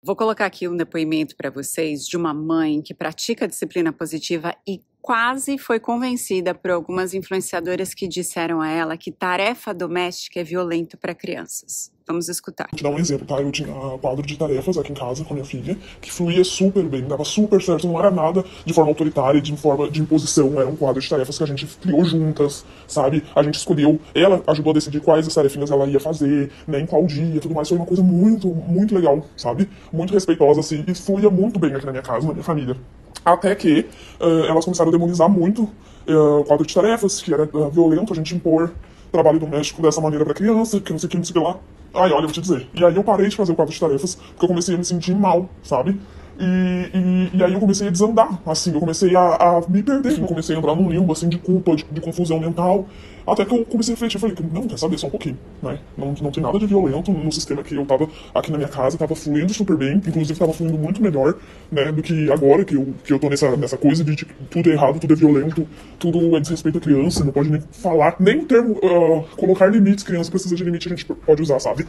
Vou colocar aqui um depoimento para vocês de uma mãe que pratica disciplina positiva e quase foi convencida por algumas influenciadoras que disseram a ela que tarefa doméstica é violento para crianças. Vamos escutar. Vou te dar um exemplo, tá? Eu tinha quadro de tarefas aqui em casa com a minha filha, que fluía super bem, dava super certo, não era nada de forma autoritária, de forma de imposição, era um quadro de tarefas que a gente criou juntas, sabe? A gente escolheu, ela ajudou a decidir quais as tarefinhas ela ia fazer, né, em qual dia, tudo mais. Foi uma coisa muito, muito legal, sabe? Muito respeitosa, assim, e fluía muito bem aqui na minha casa, na minha família. Até que uh, elas começaram a demonizar muito uh, o quadro de tarefas, que era uh, violento a gente impor trabalho doméstico dessa maneira para criança, que não sei o que, não sei o que lá. Ai, olha, eu vou te dizer. E aí eu parei de fazer o quadro de tarefas, porque eu comecei a me sentir mal, sabe? E, e, e, aí eu comecei a desandar, assim, eu comecei a, a, me perder, eu comecei a entrar num limbo, assim, de culpa, de, de, confusão mental, até que eu comecei a refletir, eu falei, não, quer saber, só um pouquinho, né, não, não tem nada de violento no sistema que eu tava aqui na minha casa, tava fluindo super bem, inclusive tava fluindo muito melhor, né, do que agora, que eu, que eu tô nessa, nessa coisa de, tipo, tudo é errado, tudo é violento, tudo é desrespeito à criança, não pode nem falar, nem o termo, uh, colocar limites, criança precisa de limite, a gente pode usar, sabe?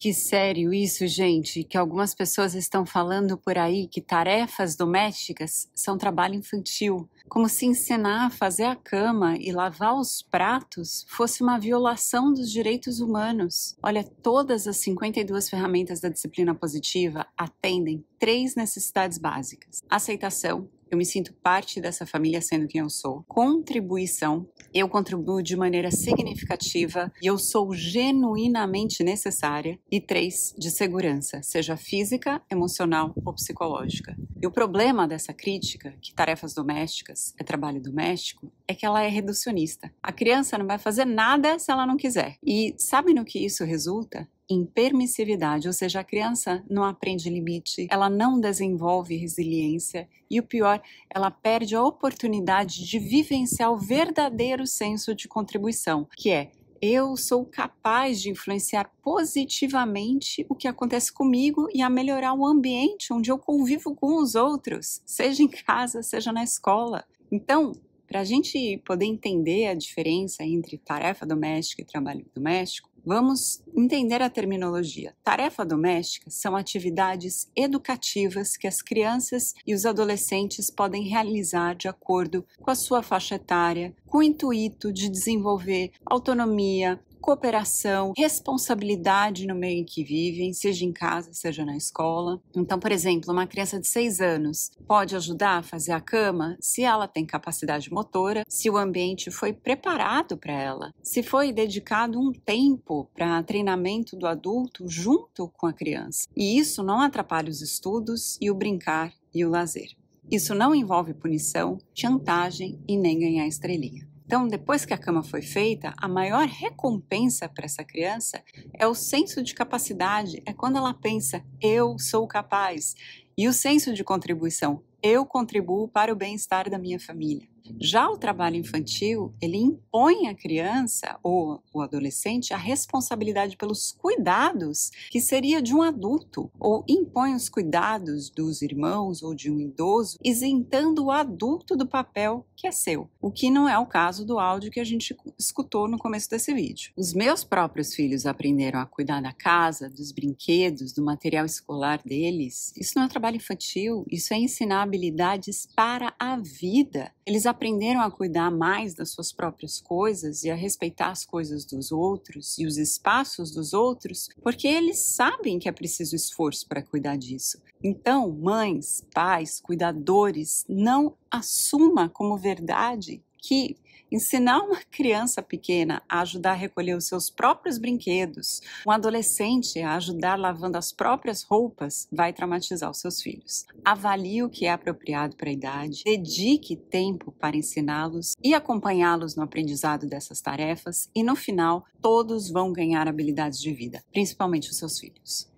Que sério isso, gente, que algumas pessoas estão falando por aí que tarefas domésticas são trabalho infantil, como se ensinar a fazer a cama e lavar os pratos fosse uma violação dos direitos humanos. Olha, todas as 52 ferramentas da disciplina positiva atendem três necessidades básicas: aceitação, eu me sinto parte dessa família sendo quem eu sou. Contribuição, eu contribuo de maneira significativa e eu sou genuinamente necessária. E três, de segurança, seja física, emocional ou psicológica. E o problema dessa crítica, que tarefas domésticas é trabalho doméstico, é que ela é reducionista. A criança não vai fazer nada se ela não quiser. E sabe no que isso resulta? impermissividade, ou seja, a criança não aprende limite, ela não desenvolve resiliência e o pior, ela perde a oportunidade de vivenciar o verdadeiro senso de contribuição, que é eu sou capaz de influenciar positivamente o que acontece comigo e a melhorar o ambiente onde eu convivo com os outros, seja em casa, seja na escola. Então, para a gente poder entender a diferença entre tarefa doméstica e trabalho doméstico, Vamos entender a terminologia. Tarefa doméstica são atividades educativas que as crianças e os adolescentes podem realizar de acordo com a sua faixa etária, com o intuito de desenvolver autonomia, cooperação, responsabilidade no meio em que vivem, seja em casa, seja na escola. Então, por exemplo, uma criança de 6 anos pode ajudar a fazer a cama se ela tem capacidade motora, se o ambiente foi preparado para ela, se foi dedicado um tempo para treinamento do adulto junto com a criança. E isso não atrapalha os estudos e o brincar e o lazer. Isso não envolve punição, chantagem e nem ganhar estrelinha. Então, depois que a cama foi feita, a maior recompensa para essa criança é o senso de capacidade, é quando ela pensa, eu sou capaz. E o senso de contribuição, eu contribuo para o bem-estar da minha família. Já o trabalho infantil, ele impõe à criança ou o adolescente a responsabilidade pelos cuidados que seria de um adulto, ou impõe os cuidados dos irmãos ou de um idoso, isentando o adulto do papel que é seu, o que não é o caso do áudio que a gente escutou no começo desse vídeo. Os meus próprios filhos aprenderam a cuidar da casa, dos brinquedos, do material escolar deles. Isso não é trabalho infantil, isso é ensinar habilidades para a vida. Eles aprenderam a cuidar mais das suas próprias coisas e a respeitar as coisas dos outros e os espaços dos outros, porque eles sabem que é preciso esforço para cuidar disso. Então, mães, pais, cuidadores, não assuma como verdade que Ensinar uma criança pequena a ajudar a recolher os seus próprios brinquedos, um adolescente a ajudar lavando as próprias roupas, vai traumatizar os seus filhos. Avalie o que é apropriado para a idade, dedique tempo para ensiná-los e acompanhá-los no aprendizado dessas tarefas, e no final, todos vão ganhar habilidades de vida, principalmente os seus filhos.